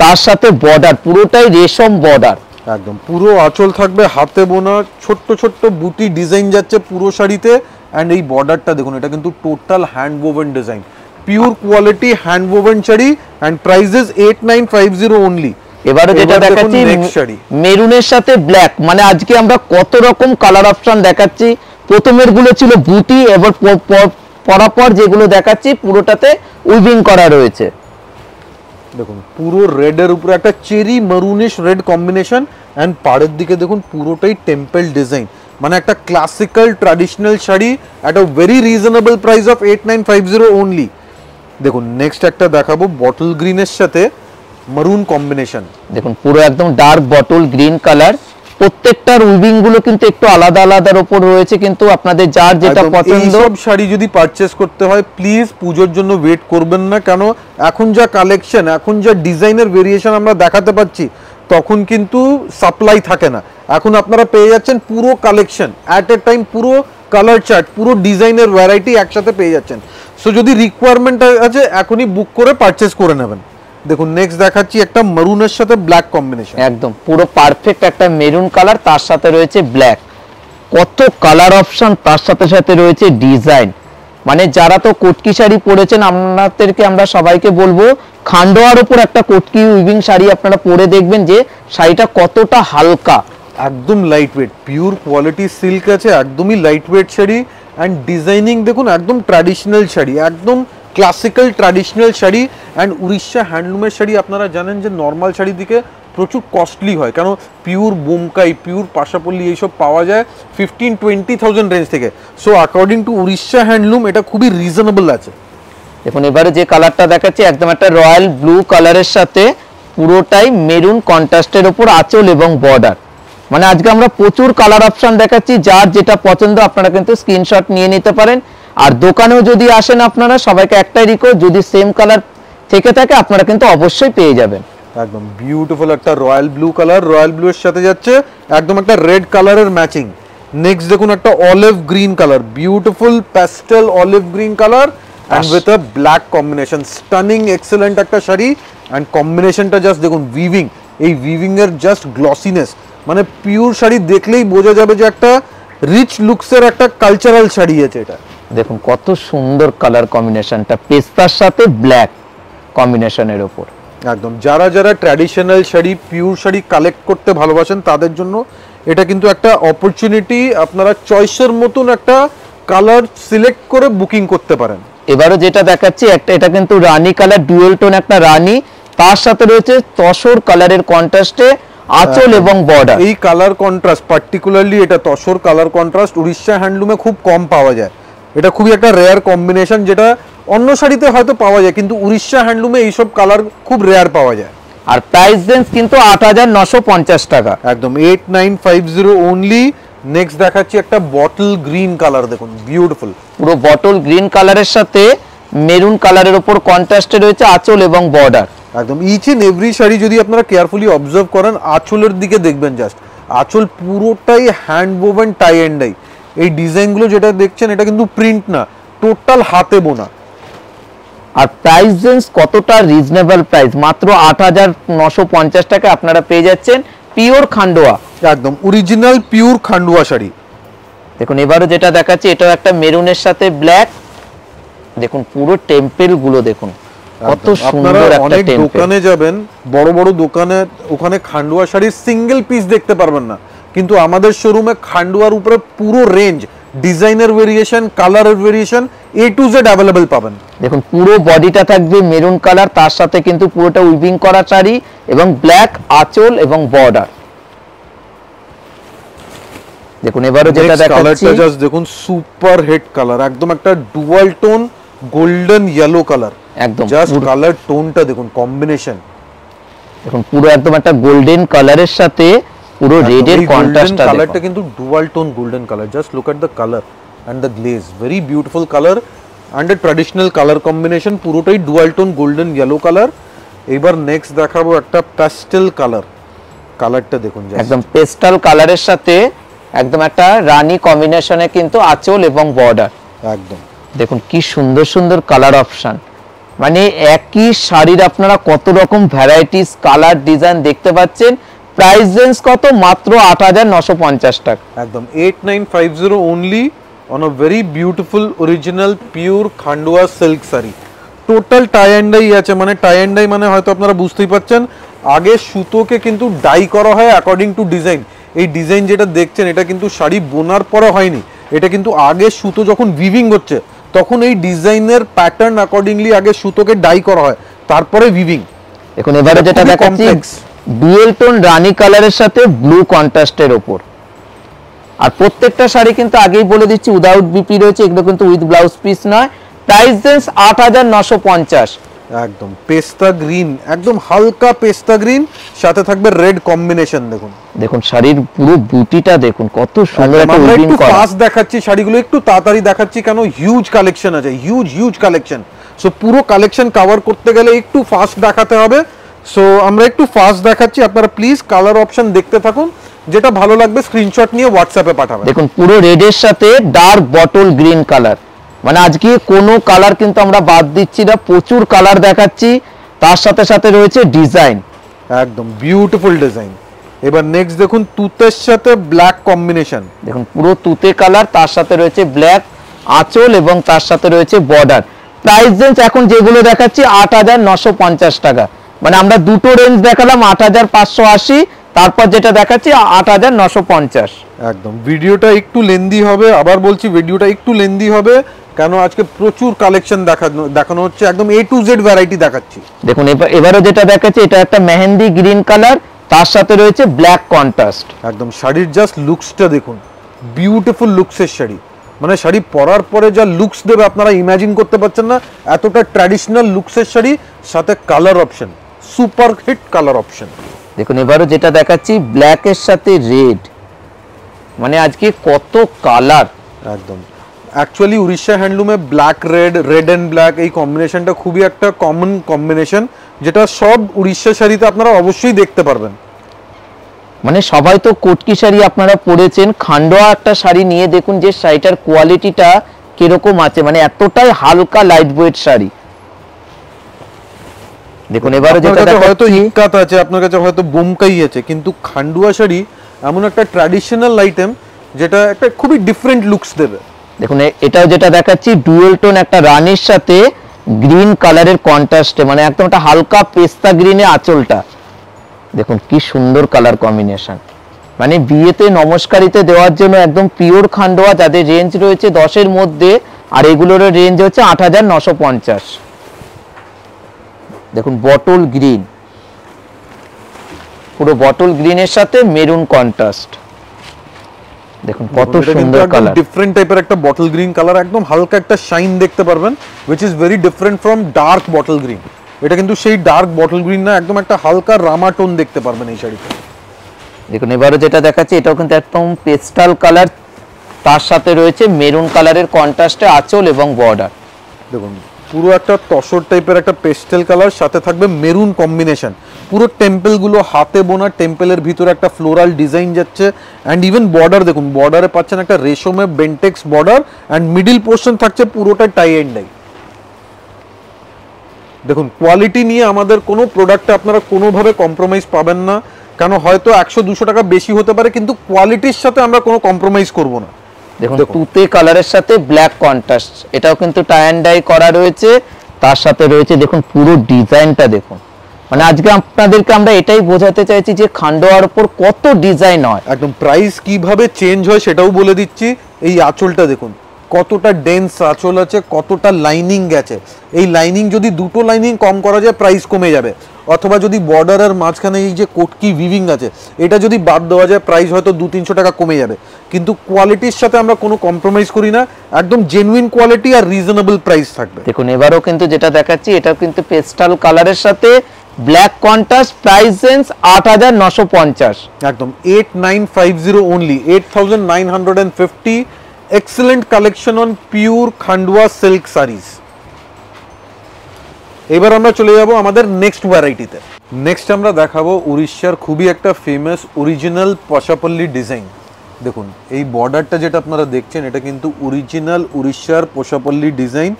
তার সাথে বর্ডার পুরোটাই রেশম বর্ডার একদম পুরো আঁচল থাকবে হাতে বোনা ছোট্ট ছোট্ট বুটি ডিজাইন যাচ্ছে পুরো শাড়িতে অ্যান্ড এই বর্ডারটা দেখুন এটা কিন্তু total hand woven design pure quality hand woven sari and prices eight nine five zero only এবারে যেটা দেখাচ্ছি। মেরুনের সাথে ব্ল্যাক মানে আজকে আমরা কত রকম কালার অপশন দেখাচ্ছি প্রথমেরগুলো ছিল বুটি এবার পরাপর যেগুলো দেখাচ্ছি পুরোটাতে উইভিং করা রয়েছে। দেখুন পুরো রেডের উপরে একটা cherry maroonish red combination and পাড়ের দিকে দেখুন পুরোটাই টেম্পল ডিজাইন মানে একটা classical traditional sari at a very reasonable price of eight nine five zero only দেখুন নেক্সট একটা দেখাবো বটল গ্রিনের সাথে মারুন কম্বিনেশন দেখুন পুরো একদম ডার্ক বটল গ্রিন কালার প্রত্যেকটার উইভিংগুলো কিন্তু একটু আলাদা আলাদার ওপর রয়েছে কিন্তু আপনাদের যার যেটা পছন্দ এইসব শাড়ি যদি পারচেস করতে হয় প্লিজ পুজোর জন্য ওয়েট করবেন না কেন এখন যা কালেকশন এখন যা ডিজাইনের ভেরিয়েশন আমরা দেখাতে পাচ্ছি তখন কিন্তু সাপ্লাই থাকে না। এখন আপনারা পেয়ে যাচ্ছেন পুরো কালেকশন অ্যাট এ টাইম পুরো কালার চার্ট পুরো ডিজাইনের ভ্যারাইটি একসাথে পেয়ে যাচ্ছেন। সো যদি রিকোয়ারমেন্ট আছে এখনই বুক করে পারচেস করে নেবেন। দেখুন নেক্সট দেখাচ্ছি একটা মারুনের সাথে ব্ল্যাক কম্বিনেশন একদম পুরো পারফেক্ট একটা মেরুন কালার তার সাথে রয়েছে ব্ল্যাক কত কালার অপশন তার সাথে সাথে রয়েছে ডিজাইন মানে যারা তো কটকি শাড়ি পরেছেন আপনাদেরকে আমরা সবাইকে বলব খান্ডোয়ার উপর একটা কটকি উইভিং শাড়ি আপনারা পরে দেখবেন যে শাড়িটা কতটা হালকা। একদম light weight pure quality silk আছে একদমই light weight sari. And designing দেখুন একদম ট্র্যাডিশনাল শাড়ি একদম classical traditional sari and Orissa হ্যান্ডলুমের sari আপনারা জানেন যে নর্মাল শাড়ির দিকে প্রচুর কস্টলি হয়। কেন? পিওর বোমকাই পিওর পাশাপল্লি এইসব পাওয়া যায় ফিফটিন টোয়েন্টি থাউজেন্ড রেঞ্জ থেকে। So according to Orissa handloom এটা খুবই রিজনেবল আছে। দেখুন, এবারে যে কালারটা দেখাচ্ছি, একদম একটা রয়্যাল ব্লু কালারের সাথে পুরোটাই মেরুন কন্ট্রাস্টের ওপর আঁচল এবং বর্ডার মানে আজকে আমরা প্রচুর কালার অপশন দেখাচ্ছি, যার যেটা পছন্দ আপনারা কিন্তু স্ক্রিনশট নিয়ে নিতে পারেন। আর দোকানেও যদি আসেন আপনারা সবাইকে একটাই রিকোয়েস্ট যদি সেম কালার থেকে থাকে আপনারা কিন্তু অবশ্যই পেয়ে যাবেন। একদম বিউটিফুল একটা royal blue colour royal blue এর সাথে যাচ্ছে একদম একটা রেড কালারের ম্যাচিং নেক্সট দেখুন একটা olive green colour beautiful pastel olive green colour and with a black combination stunning excellent একটা শাড়ি অ্যান্ড কম্বিনেশনটা জাস্ট দেখুন উইভিং এই উইভিং এর জাস্ট গ্লসিনেস মানে পিওর শাড়ি দেখলেই বোঝা যাবে যে একটা রিচ লুকসের একটা কালচারাল শাড়ি আছে এটা। দেখুন কত সুন্দর কালার কম্বিনেশনটা পেস্তার সাথে ব্ল্যাক কম্বিনেশনের ওপর। একদম। যারা যারা traditional sari pure sari collect করতে ভালোবাসেন তাদের জন্য এটা কিন্তু একটা অপরচুনিটি আপনারা চয়েসের মতন একটা কালার সিলেক্ট করে বুকিং করতে পারেন। এবারে যেটা দেখাচ্ছি একটা এটা কিন্তু রানী কালার ডুয়েল টোন একটা রানী। তার সাথে রয়েছে তসর কালারের কন্ট্রাস্টে আঁচল এবং বর্ডার এই কালার কন্ট্রাস্ট পার্টিকুলারলি এটা তসর কালার কন্ট্রাস্ট উড়িষ্যা হ্যান্ডলুমে খুব কম পাওয়া যায়। এটা খুবই একটা রেয়ার কম্বিনেশন যেটা অন্য শাড়িতে হয়তো পাওয়া যায় কিন্তু উড়িষ্যা হ্যান্ডলুমে এইসব কালার খুব রেয়ার পাওয়া যায়। আর প্রাইস রেঞ্জ কিন্তু আট হাজার নশো পঞ্চাশ টাকা। একদম eight nine five zero only next দেখাচ্ছি একটা বটল গ্রিন কালার দেখুন বিউটিফুল পুরো বটল গ্রিন কালারের সাথে মেরুন কালারের ওপর কন্ট্রাস্টে রয়েছে আঁচল এবং বর্ডার একদম ইচ এন্ড এভরি শাড়ি যদি আপনারা কেয়ারফুলি অবজার্ভ করেন আঁচলের দিকে দেখবেন জাস্ট আঁচল পুরোটাই hand woven tie and dye এই ডিজাইনগুলো যেটা দেখছেন এটা কিন্তু প্রিন্ট না টোটাল হাতে বোনা। আর প্রাইস রেঞ্জ কতটা রিজনেবল প্রাইস মাত্র আট হাজার নশো পঞ্চাশ টাকা আপনারা পেয়ে যাচ্ছেন পিওর খান্ডোয়া। একদম অরিজিনাল পিওর খান্ডুয়া শাড়ি। দেখুন এবারে যেটা দেখাচ্ছি এটাও একটা মেরুনের সাথে ব্ল্যাক দেখুন পুরো টেম্পেলগুলো দেখুন কত সুন্দর একটা টেম্পেল দোকানে যাবেন বড় বড় দোকানে ওখানে খান্ডুয়া শাড়ির সিঙ্গেল পিস দেখতে পারবেন না। কিন্তু আমাদের শোরুমে খান্ডুয়ার উপরে পুরো রেঞ্জ ডিজাইনের ভেরিয়েশন কালারের variation A to Z available পাবেন। দেখুন পুরো বডিটা থাকবে মেরুন কালার তার সাথে কিন্তু পুরোটা উইভিং করা শাড়ি এবং ব্ল্যাক আঁচল এবং বর্ডার দেখুন এবারে যেটা দেখাচ্ছি কালারটা জাস্ট দেখুন সুপার হেড কালার একদম একটা dual tone golden yellow colour একদম। জাস্ট কালার টোনটা দেখুন কম্বিনেশন দেখুন পুরো একদম একটা গোল্ডেন কালারের সাথে পুরো রেডের কন্ট্রাস্টটা কালারটা কিন্তু dual tone golden colour just look at the colour and the glaze very beautiful colour and a traditional colour combination পুরোটাই dual tone golden yellow colour এবার নেক্সট দেখাবো একটা প্যাস্টেল কালার কালারটা দেখুন। একদম পেস্টাল কালারের সাথে একদম একটা রানী কম্বিনেশনে কিন্তু আঁচল এবং বর্ডার একদম। দেখুন কি সুন্দর সুন্দর কালার অপশন মানে একই শাড়ির আপনারা কত রকম ভ্যারাইটিস কালার ডিজাইন দেখতে পাচ্ছেন। প্রাইস রেঞ্জ কত? মাত্র আট হাজার নশো পঞ্চাশ টাকা। একদম eight nine five zero only on a very beautiful original pure Khandua silk sari total tie and dye আছে মানে টাই অ্যান্ড ডাই মানে হয়তো আপনারা বুঝতেই পাচ্ছেন। আগে সুতোকে কিন্তু ডাই করা হয় অ্যাকর্ডিং টু ডিজাইন এই ডিজাইন যেটা দেখছেন এটা কিন্তু শাড়ি বোনার পরে হয়নি। এটা কিন্তু আগে সুতো যখন উইভিং হচ্ছে তখন এই ডিজাইনের প্যাটার্ন অ্যাকর্ডিংলি আগে সুতোকে ডাই করা হয় তারপরে উইভিং এখন এবারে যেটা দেখাচ্ছি ডুয়েল টোন রানী কালারের সাথে ব্লু কন্ট্রাস্টের ওপর আর প্রত্যেকটা শাড়ি কিন্তু আগেই বলে দিচ্ছি উইদাউট বিপি রয়েছে এগুলো কিন্তু উইথ ব্লাউজ পিস নয়। প্রাইস রেঞ্জ আট হাজার নশো পঞ্চাশ। একদম পেস্তা গ্রিন একদম হালকা পেস্তা গ্রিন সাথে থাকবে রেড কম্বিনেশন দেখুন। দেখুন শাড়ির পুরো বুটিটা দেখুন কত সুন্দর একটা আমরা উইভিং একটু করা। ফাস্ট দেখাচ্ছি শাড়িগুলো একটু তাড়াতাড়ি দেখাচ্ছি কেন হিউজ কালেকশন আছে হিউজ হিউজ কালেকশন সো পুরো কালেকশন কভার করতে গেলে একটু ফাস্ট দেখাতে হবে। সো আমরা একটু ফাস্ট দেখাচ্ছি। আপনারা প্লিজ কালার অপশন দেখতে থাকুন। যেটা ভালো লাগবে স্ক্রিনশট নিয়ে হোয়াটসঅ্যাপে পাঠাবেন। দেখুন পুরো রেডের সাথে ডার্ক বটল গ্রিন কালার মানে আজকে কোনো কালার কিন্তু আমরা বাদ দিচ্ছি না প্রচুর কালার দেখাচ্ছি। তার সাথে সাথে রয়েছে ডিজাইন একদম বিউটিফুল ডিজাইন এবার নেক্সট দেখুন তুতের সাথে ব্ল্যাক কম্বিনেশন দেখুন পুরো তুতে কালার তার সাথে রয়েছে ব্ল্যাক আঁচল এবং তার সাথে রয়েছে বর্ডার প্রাইস রেঞ্জ এখন যেগুলো দেখাচ্ছি আট হাজার নশো পঞ্চাশ টাকা। মানে আমরা দুটো রেঞ্জ দেখালাম আট হাজার পাঁচশো আশি তারপর যেটা দেখাচ্ছি আট হাজার নশো পঞ্চাশ। একদম। ভিডিওটা একটু লেন্দি হবে আবার বলছি ভিডিওটা একটু লেন্দি হবে কেন আজকে প্রচুর কালেকশন দেখানো দেখানো হচ্ছে একদম এ টু জেড ভ্যারাইটি দেখাচ্ছি। দেখুন এবার এবারও যেটা দেখাচ্ছি এটা একটা মেহেন্দি গ্রিন কালার তার সাথে রয়েছে ব্ল্যাক কন্ট্রাস্ট একদম শাড়ির জাস্ট লুকসটা দেখুন বিউটিফুল লুকসের শাড়ি। মানে শাড়ি পরার পরে যা লুকস দেবে আপনারা ইমাজিন করতে পারছেন না এতটা ট্র্যাডিশনাল লুকসের শাড়ি সাথে colour option super hit colour option. দেখুন এবারও যেটা দেখাচ্ছি ব্ল্যাকের সাথে রেড মানে আজকে কত কালার। একদম। Actually Orissa হ্যান্ডলুমে black red red and black এই কম্বিনেশনটা খুবই একটা কমন কম্বিনেশন যেটা সব উড়িষ্যা শাড়িতে আপনারা অবশ্যই দেখতে পারবেন। মানে সবাই তো কটকি শাড়ি আপনারা পরেছেন খান্ডোয়া একটা শাড়ি নিয়ে দেখুন যে শাড়িটার কোয়ালিটিটা কীরকম আছে মানে এতটাই হালকা লাইট ওয়েট শাড়ি। দেখুন এবারে যেটা হয়তো ইক্কাত আছে আপনার কাছে হয়তো বোমকাই আছে কিন্তু খান্ডুয়া শাড়ি এমন একটা ট্র্যাডিশনাল আইটেম যেটা একটা খুবই ডিফারেন্ট লুকস দেবে। দেখুন এটাও যেটা দেখাচ্ছি ডুয়েল টোন একটা রানির সাথে গ্রিন কালারের কন্ট্রাস্টে মানে একদম একটা হালকা পেস্তা গ্রিনে আঁচলটা। দেখুন কি সুন্দর কালার কম্বিনেশন মানে বিয়েতে নমস্কারিতে দেওয়ার জন্য একদম পিওর খান্ডোয়া যাদের রেঞ্জ রয়েছে দশের মধ্যে আর এগুলোর রেঞ্জ হচ্ছে আট হাজার নশো পঞ্চাশ। দেখুন বটল গ্রিন পুরো বটল গ্রিনের সাথে মেরুন কন্ট্রাস্ট দেখুন কত সুন্দর কালার ডিফারেন্ট টাইপের একটা বটল গ্রিন কালার একদম হালকা একটা শাইন দেখতে পারবেন which is very different from dark bottle green এটা কিন্তু সেই ডার্ক বটল গ্রিন না একদম একটা হালকা রামা টোন দেখতে পারবেন এই শাড়িতে। দেখুন এবারে যেটা দেখাচ্ছি এটাও কিন্তু একদম পেস্টাল কালার তার সাথে রয়েছে মেরুন কালারের কন্ট্রাস্টে আঁচল এবং বর্ডার দেখুন পুরো একটা তসর টাইপের একটা পেস্টেল কালার সাথে থাকবে মেরুন কম্বিনেশন পুরো টেম্পেলগুলো হাতে বোনা টেম্পেলের ভিতরে একটা ফ্লোরাল ডিজাইন যাচ্ছে। অ্যান্ড ইভেন বর্ডার দেখুন বর্ডারে পাচ্ছেন একটা রেশমে Bentex border and middle portion থাকছে পুরোটা টাই অ্যান্ড ডাই দেখুন কোয়ালিটি নিয়ে আমাদের কোনো প্রোডাক্টে আপনারা কোনোভাবে কম্প্রোমাইজ পাবেন না। কেন হয়তো একশো দুশো টাকা বেশি হতে পারে, কিন্তু কোয়ালিটির সাথে আমরা কোনো কম্প্রোমাইজ করব না। দেখুন। তুতে কালারের সাথে ব্ল্যাক কন্ট্রাস্ট এটাও কিন্তু টাই অ্যান্ড ডাই করা রয়েছে। তার সাথে রয়েছে দেখুন পুরো ডিজাইনটা দেখুন। মানে আজকে আপনাদেরকে আমরা এটাই বোঝাতে চাইছি যে খান্ডোয়ার উপর কত ডিজাইন হয়। একদম প্রাইস কীভাবে চেঞ্জ হয় সেটাও বলে দিচ্ছি। এই আঁচলটা দেখুন কতটা ডেন্স আঁচল আছে কতটা লাইনিং গেছে এই লাইনিং যদি দুটো লাইনিং কম করা যায় প্রাইস কমে যাবে। অথবা যদি বর্ডারের মাঝখানে এই যে কোটকি উইভিং আছে এটা যদি বাদ দেওয়া যায় প্রাইস হয়তো দু তিনশো টাকা কমে যাবে। কিন্তু কোয়ালিটির সাথে আমরা কোনো কম্প্রোমাইজ করি না একদম জেনুইন কোয়ালিটি আর রিজনেবল প্রাইস থাকবে। দেখুন এবারও কিন্তু যেটা দেখাচ্ছি এটা কিন্তু পেস্টাল কালারের সাথে ব্ল্যাক কন্ট্রাস্ট প্রাইস রেঞ্জ আট হাজার নশো পঞ্চাশ। একদম eight nine five zero only eight thousand nine hundred and fifty excellent collection on pure Khandua silk saris এবার আমরা চলে যাব আমাদের নেক্সট ভ্যারাইটিতে নেক্সট আমরা দেখাবো উড়িষ্যার খুবই একটা ফেমাস অরিজিনাল পশাপল্লী ডিজাইন দেখুন, এই বর্ডারটা যেটা আপনারা দেখছেন, এটা কিন্তু অরিজিনাল উড়িষ্যার পোষাপল্লী ডিজাইন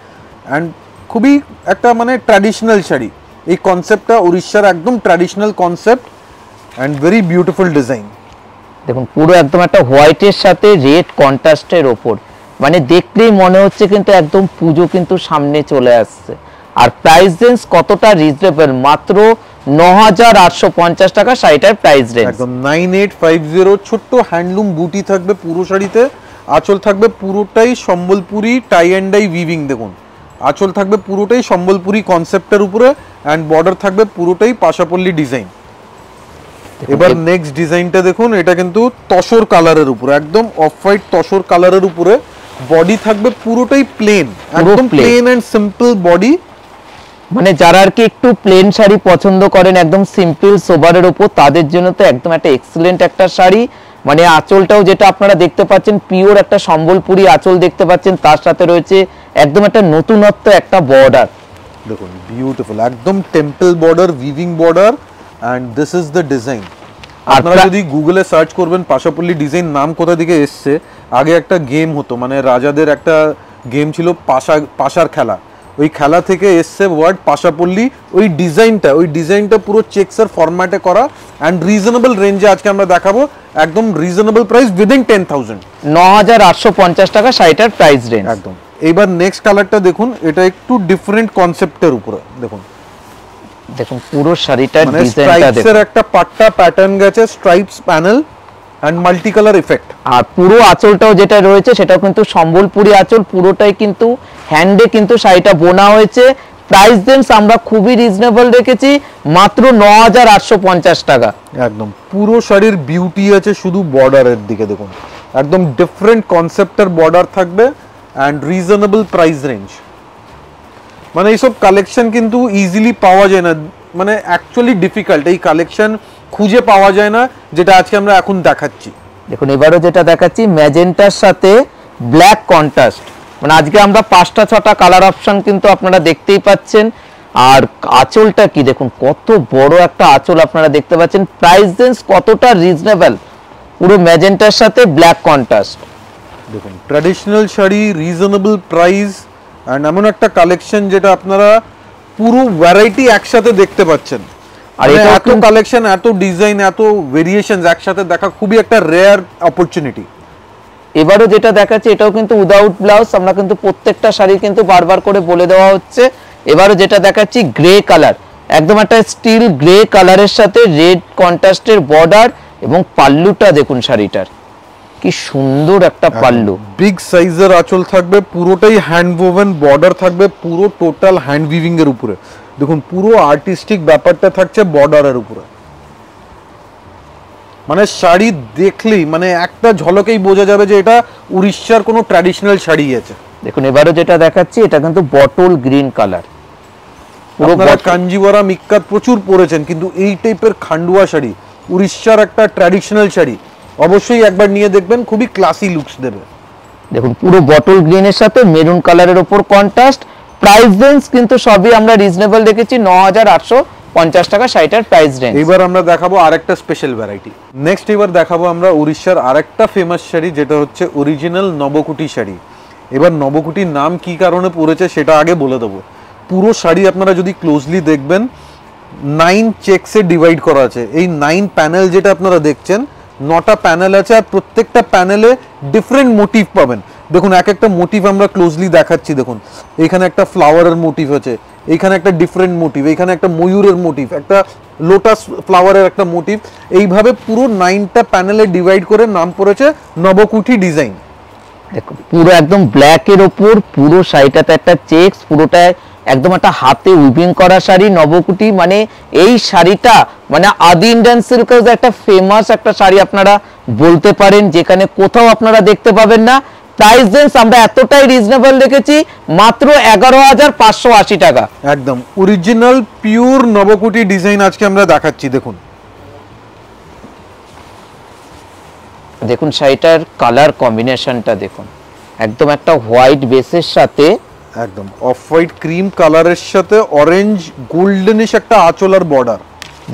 অ্যান্ড খুবই একটা মানে ট্র্যাডিশনাল শাড়ি। এই কনসেপ্টটা উড়িষ্যার একদম traditional concept and very beautiful design দেখুন, পুরো একদম একটা হোয়াইটের সাথে রেড কন্ট্রাস্টের ওপর। মানে দেখলেই মনে হচ্ছে কিন্তু একদম পুজো কিন্তু সামনে চলে আসছে। আর প্রাইস রেঞ্জ কতটা রিজনেবল মাত্র ন হাজার আটশো পঞ্চাশ টাকা শাড়িটার প্রাইস রেঞ্জ একদম নাইন এইট ফাইভ জিরো ছোট্ট হ্যান্ডলুম বুটি থাকবে পুরো শাড়িতে। আঁচল থাকবে পুরোটাই Sambalpuri tie and dye weaving দেখুন। আঁচল থাকবে পুরোটাই সম্বলপুরি কনসেপ্টের উপরে অ্যান্ড বর্ডার থাকবে পুরোটাই পাশাপল্লি ডিজাইন এবার নেক্সট ডিজাইনটা দেখুন এটা কিন্তু তসর কালারের উপরে একদম অফ হোয়াইট তসর কালারের উপরে। বডি থাকবে পুরোটাই প্লেন একদম প্লেন অ্যান্ড সিম্পল বডি মানে যারা আর কি একটু প্লেন শাড়ি পছন্দ করেন একদম সিম্পল সোবারের উপর তাদের জন্য তো একদম একটা এক্সেলেন্ট একটা শাড়ি। মানে আঁচলটাও যেটা আপনারা দেখতে পাচ্ছেন পিওর একটা সম্বলপুরি আঁচল দেখতে পাচ্ছেন তার সাথে রয়েছে একদম একটা নতুনত্ব একটা বর্ডার দেখুন বিউটিফুল একদম temple border weaving border and this is the design আপনারা প্রা- যদি গুগলে সার্চ করবেন পাশাপল্লি ডিজাইন নাম কোথা থেকে এসছে আগে একটা গেম হতো মানে রাজাদের একটা গেম ছিল পাশা পাশার খেলা। ওই খেলা থেকে এসছে ওয়ার্ড পাশাপল্লি। ওই ডিজাইনটা ওই ডিজাইনটা পুরো চেক্সের ফরম্যাটে করা অ্যান্ড রিজনেবল রেঞ্জে আজকে আমরা দেখাবো। একদম reasonable price within ten thousand ন হাজার আটশো পঞ্চাশ টাকা শাড়িটার প্রাইস রেঞ্জ একদম। এইবার নেক্সট কালারটা দেখুন এটা একটু ডিফারেন্ট কনসেপ্টের উপরে দেখুন। দেখুন পুরো শাড়িটার মানে ডিজাইনটা এর দেখুন। একটা পাট্টা প্যাটার্ন গেছে stripes panel and multi colour effect আর পুরো আঁচলটাও যেটা রয়েছে সেটাও কিন্তু সম্বলপুরি আঁচল পুরোটাই কিন্তু হ্যান্ডে কিন্তু শাড়িটা বোনা হয়েছে। প্রাইস রেঞ্জ আমরা খুবই রিজনেবল রেখেছি মাত্র ন টাকা। একদম পুরো শাড়ির বিউটি আছে শুধু বর্ডারের দিকে দেখুন। একদম ডিফারেন্ট কনসেপ্টের বর্ডার থাকবে অ্যান্ড রিজনেবল প্রাইস রেঞ্জ মানে এইসব কালেকশন কিন্তু ইজিলি পাওয়া যায় না। মানে অ্যাকচুয়ালি ডিফিকাল্ট এই কালেকশন খুঁজে পাওয়া যায় না যেটা আজকে আমরা এখন দেখাচ্ছি। দেখুন এবারও যেটা দেখাচ্ছি ম্যাজেন্টার সাথে ব্ল্যাক কন্ট্রাস্ট মানে আজকে আমরা পাঁচটা ছটা কালার অপশন কিন্তু আপনারা দেখতেই পাচ্ছেন। আর আঁচলটা কি দেখুন কত বড় একটা আঁচল আপনারা দেখতে পাচ্ছেন। প্রাইস রেঞ্জ কতটা রিজনেবল পুরো ম্যাজেন্টার সাথে ব্ল্যাক কন্ট্রাস্ট দেখুন traditional sari reasonable price and এমন একটা কালেকশন যেটা আপনারা পুরো ভ্যারাইটি একসাথে দেখতে পাচ্ছেন। আর আর এত কালেকশন এত ডিজাইন এত ভেরিয়েশন একসাথে দেখা খুবই একটা রেয়ার অপরচুনিটি এবারও যেটা দেখাচ্ছে এটাও কিন্তু উইদাউট ব্লাউজ আমরা কিন্তু প্রত্যেকটা শাড়ি কিন্তু বারবার করে বলে দেওয়া হচ্ছে। এবারও যেটা দেখাচ্ছি গ্রে কালার একদম একটা স্টিল গ্রে কালারের সাথে রেড কন্ট্রাস্টের বর্ডার এবং পাল্লুটা দেখুন শাড়িটার। কি সুন্দর একটা পাল্লু। বিগ সাইজের আঁচল থাকবে পুরোটাই হ্যান্ড ওভেন বর্ডার থাকবে পুরো টোটাল হ্যান্ড উইভিং এর উপরে। দেখুন পুরো আর্টিস্টিক ব্যাপারটা থাকছে বর্ডারের উপরে। মানে শাড়ি দেখলেই মানে একটা ঝলকেই বোঝা যাবে যে এটা উড়িষ্যার কোনো ট্র্যাডিশনাল শাড়ি আছে। দেখুন এবারও যেটা দেখাচ্ছি এটা কিন্তু বটল গ্রিন কালার আপনারা কাঞ্জিওয়ারা মিক্কাত প্রচুর পরেছেন কিন্তু এই টাইপের খান্ডুয়া শাড়ি উড়িষ্যার একটা ট্র্যাডিশনাল শাড়ি অবশ্যই একবার নিয়ে দেখবেন খুবই ক্লাসি লুকস দেবে। দেখুন পুরো বটল গ্রিনের সাথে মেরুন কালারের ওপর কন্ট্রাস্ট প্রাইস রেঞ্জ কিন্তু সবই আমরা রিজনেবল রেখেছি ন হাজার আটশো পঞ্চাশ টাকা শাড়িটার প্রাইস রেঞ্জ এবার আমরা দেখাবো আরেকটা স্পেশাল ভ্যারাইটি নেক্সট এবার দেখাবো আমরা উড়িষ্যার আরেকটা ফেমাস শাড়ি, যেটা হচ্ছে অরিজিনাল নবকুটি শাড়ি। এবার নবকুটির নাম কি কারণে পড়েছে সেটা আগে বলে দেবো। পুরো শাড়ি আপনারা যদি ক্লোজলি দেখবেন নাইন চেকসে ডিভাইড করা আছে। এই নাইন প্যানেল যেটা আপনারা দেখছেন, নটা প্যানেল আছে আর প্রত্যেকটা প্যানেলে ডিফারেন্ট মোটিভ পাবেন। দেখুন, এক একটা মোটিভ আমরা ক্লোজলি দেখাচ্ছি, দেখুন। এখানে একটা ফ্লাওয়ারের মোটিভ আছে। এইখানে একটা ডিফারেন্ট মোটিভ এখানে একটা ময়ূরের মোটিভ একটা লোটাস ফ্লাওয়ারের একটা মোটিভ এইভাবে পুরো নাইনটা প্যানেলে ডিভাইড করে নাম পড়েছে নবকুঠি ডিজাইন দেখো, পুরো একদম ব্ল্যাক এর ওপর, পুরো শাড়িটাতে একটা চেকস পুরোটা একদম একটা হাতে উইভিং করা শাড়ি নবকুটি মানে এই শাড়িটা মানে আদি ইন্ডিয়ান সিল্ক হাউস একটা ফেমাস একটা শাড়ি আপনারা বলতে পারেন, যেখানে কোথাও আপনারা দেখতে পাবেন না। প্রাইস রেঞ্জ আমরা এতটাই রিজনেবল রেখেছি মাত্র এগারো হাজার পাঁচশো আশি টাকা। একদম। অরিজিনাল পিওর নবকুটি ডিজাইন আজকে আমরা দেখাচ্ছি দেখুন। দেখুন শাড়িটার কালার কম্বিনেশনটা দেখুন। একদম একটা হোয়াইট বেসের সাথে একদম। অফ হোয়াইট ক্রিম কালারের সাথে অরেঞ্জ গোল্ডেনিশ একটা আঁচলার বর্ডার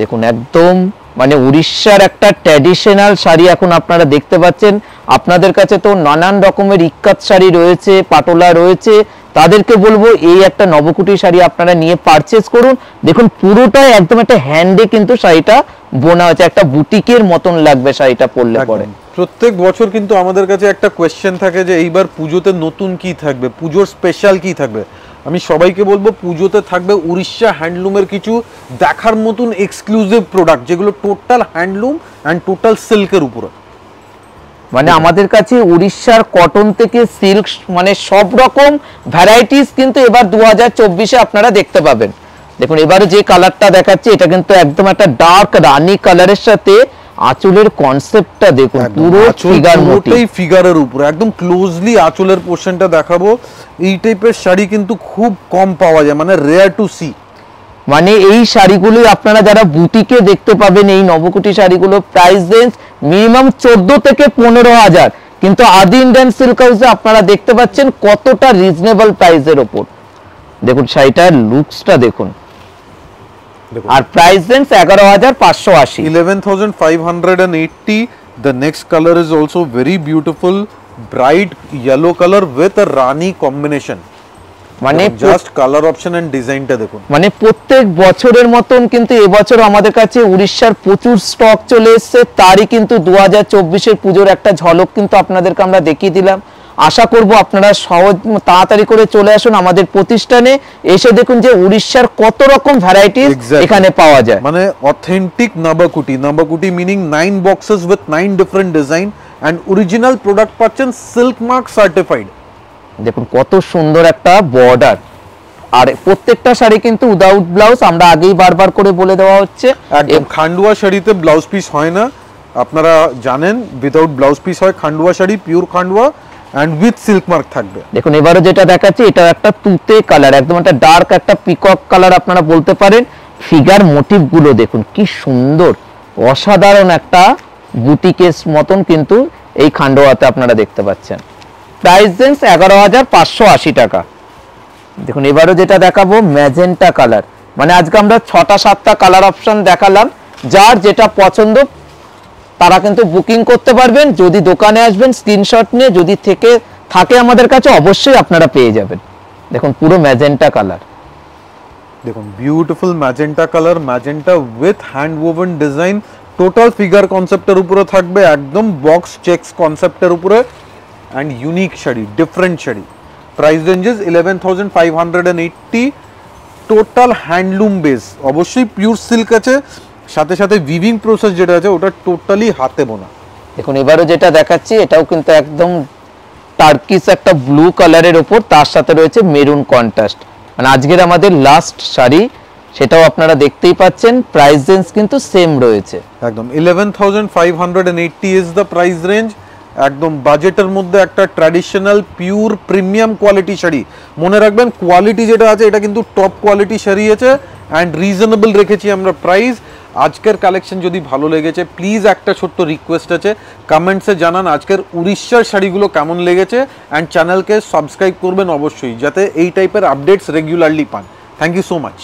দেখুন একদম মানে উড়িষ্যার একটা ট্র্যাডিশনাল শাড়ি এখন আপনারা দেখতে পাচ্ছেন। আপনাদের কাছে তো নানান রকমের ইক্কাত শাড়ি রয়েছে পাটোলা রয়েছে। তাদেরকে বলব এই একটা নবকুটি শাড়ি আপনারা নিয়ে পারচেস করুন। দেখুন পুরোটাই একদম একটা হ্যান্ডে কিন্তু শাড়িটা বোনা হয়েছে। একটা বুটিকের মতন লাগবে শাড়িটা পরলে পরে। প্রত্যেক বছর কিন্তু আমাদের কাছে একটা কোয়েশ্চেন থাকে যে এইবার পুজোতে নতুন কি থাকবে? পুজোর স্পেশাল কি থাকবে? আমি সবাইকে বলব, পুজোতে থাকবে উড়িষ্যা হ্যান্ডলুমের কিছু দেখার মতন এক্সক্লুসিভ প্রোডাক্ট যেগুলো টোটাল হ্যান্ডলুম অ্যান্ড টোটাল সিল্কের উপরে। মানে আমাদের কাছে উড়িষ্যার কটন থেকে সিল্ক মানে সব রকম ভ্যারাইটিস কিন্তু এবার দু হাজার আপনারা দেখতে পাবেন। দেখুন, এবারে যে কালারটা দেখাচ্ছি, এটা কিন্তু একদম একটা ডার্ক রানি কালারের সাথে আঁচলের কনসেপ্টটা দেখুন পুরো ফিগার পুরোটাই ফিগারের উপরে একদম ক্লোজলি আঁচলের পোর্শনটা দেখাবো। এই টাইপের শাড়ি কিন্তু খুব কম পাওয়া যায় মানে রেয়ার টু সি মানে এই শাড়িগুলোই আপনারা যারা বুটিকে দেখতে পাবেন এই নবকুটি শাড়িগুলো প্রাইস রেঞ্জ মিনিমাম চোদ্দ থেকে পনেরো হাজার। কিন্তু আদি ইন্ডিয়ান সিল্ক হাউসে আপনারা দেখতে পাচ্ছেন কতটা রিজনেবল প্রাইসের ওপর। দেখুন শাড়িটার লুকসটা দেখুন। আর প্রাইস রেঞ্জ এগারো হাজার পাঁচশো আশি। 11580 the next color is also very beautiful bright yellow color with a rani combination. মানে জাস্ট কালার অপশন এন্ড ডিজাইনটা দেখুন। মানে প্রত্যেক বছরের মতন কিন্তু এবছর আমাদের কাছে উড়িষ্যার প্রচুর স্টক চলে এসেছে তারই কিন্তু দু হাজার চব্বিশের পুজোর একটা ঝলক কিন্তু আপনাদেরকে আমরা দেখিয়ে দিলাম। আশা করব আপনারা সহজ তাড়াতাড়ি করে চলে আসুন আমাদের প্রতিষ্ঠানে। এসে দেখুন যে উড়িষ্যার কত রকম ভ্যারাইটিস এখানে পাওয়া যায়। মানে authentic Nabakuti. Nabakuti meaning nine boxes with nine different design and original product পাচ্ছেন সিল্ক মার্ক সার্টিফাইড দেখুন কত সুন্দর একটা বর্ডার আর প্রত্যেকটা শাড়ি কিন্তু উইদাউট ব্লাউজ আমরা আগেই বারবার করে বলে দেওয়া হচ্ছে। একদম খান্ডুয়া শাড়িতে ব্লাউজ পিস হয় না। আপনারা জানেন উইদাউট ব্লাউজ পিস হয় Khandua sari pure Khandua. And with silk mark থাকবে। দেখুন, এবারে যেটা দেখাচ্ছি এটা একটা তুতে কালার একদম একটা ডার্ক একটা পিকক কালার আপনারা বলতে পারেন। ফিগার মোটিভগুলো দেখুন, কি সুন্দর, অসাধারণ একটা বুটিকেস মতন কিন্তু এই খান্ডোয়াতে আপনারা দেখতে পাচ্ছেন। প্রাইস রেঞ্জ এগারো হাজার পাঁচশো আশি টাকা। দেখুন, এবারও যেটা দেখাবো ম্যাজেন্টা কালার মানে আজকে আমরা ছটা, সাতটা কালার অপশন দেখালাম। যার যেটা পছন্দ তারা কিন্তু বুকিং করতে পারবেন। যদি দোকানে আসবেন স্ক্রিনশট নিয়ে যদি থেকে থাকে আমাদের কাছে, অবশ্যই আপনারা পেয়ে যাবেন। দেখুন, পুরো ম্যাজেন্টা কালার দেখুন beautiful magenta colour magenta with hand woven design total figure কনসেপ্টের উপরে থাকবে, একদম বক্স চেকস কনসেপ্টের উপরে। And unique sari different sari. Price ranges eleven thousand five hundred and eighty total handloom base অবশ্যই পিওর সিল্ক আছে। সাথে সাথে উইভিং প্রসেস যেটা আছে ওটা টোটালি হাতে বোনা। দেখুন এবারও যেটা দেখাচ্ছি এটাও কিন্তু একদম টার্কিস একটা ব্লু কালারের ওপর তার সাথে রয়েছে মেরুন কন্ট্রাস্ট মানে আজকের আমাদের লাস্ট শাড়ি সেটাও আপনারা দেখতেই পাচ্ছেন প্রাইস রেঞ্জ কিন্তু সেম রয়েছে। একদম eleven thousand five hundred is the price range একদম বাজেটের মধ্যে একটা traditional pure premium quality sari. মনে রাখবেন কোয়ালিটি যেটা আছে এটা কিন্তু টপ কোয়ালিটি শাড়ি আছে অ্যান্ড রিজনেবল রেখেছি আমরা প্রাইস আজকের কালেকশন যদি ভালো লেগেছে প্লিজ একটা ছোট্ট রিকোয়েস্ট আছে। কমেন্টসে জানান আজকের উড়িষ্যার শাড়িগুলো কেমন লেগেছে অ্যান্ড চ্যানেলকে সাবস্ক্রাইব করবেন অবশ্যই, যাতে এই টাইপের আপডেটস রেগুলারলি পান। Thank you so much